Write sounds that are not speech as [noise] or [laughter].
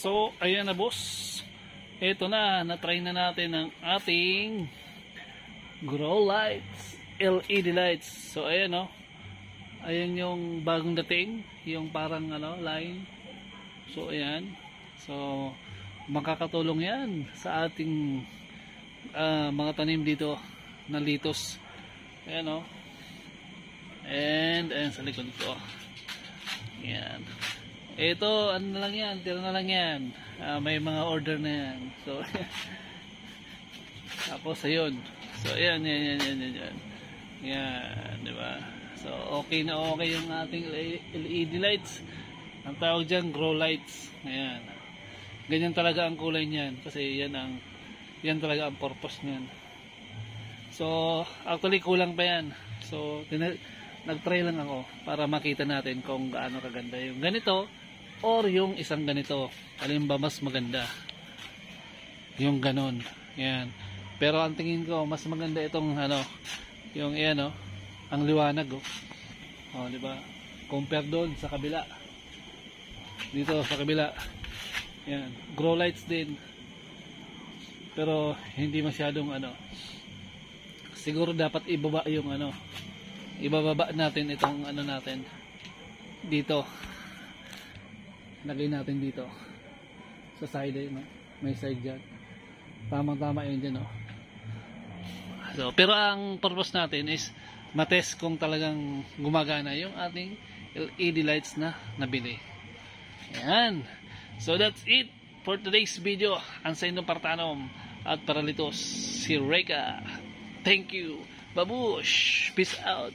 So, ayan na boss. Ito na, na-try na natin ang ating grow lights, LED lights. So, ayan o. Oh. Ayan yung bagong dating, yung parang ano, line. So, ayan. So, makakatulong yan sa ating uh, mga tanim dito na litos. Ayan o. Oh. And, ayan sa likod ko. Ayan. Ito, ano na lang yan, tira na lang yan. Uh, may mga order na yan. So, [laughs] tapos ayun. So, ayan, yan, yan, yan, yan, yan. Yan, di ba? So, okay na okay yung ating LED lights. Ang tawag dyan, grow lights. Ayan. Ganyan talaga ang kulay niyan. Kasi yan ang, yan talaga ang purpose niyan. So, actually kulang pa yan. So, nag-try lang ako para makita natin kung gaano kaganda yung ganito or yung isang ganito alin ba mas maganda. Yung ganon yan. Pero ang tingin ko mas maganda itong ano yung yan oh ang liwanag oh. Oh di ba? Compare doon sa kabila. Dito sa kabila. Yan. Grow lights din. Pero hindi masyadong ano siguro dapat ibaba yung ano ibababa natin itong ano natin dito lagay natin dito. Sa side no? may side dyan. Tamang tama yun dyan no? so, pero ang purpose natin is matest kung talagang gumagana yung ating LED lights na nabili. Yan so that's it for today's video. Ang sa inyong partanom at paralitos si Reka. Thank you. Babush. Peace out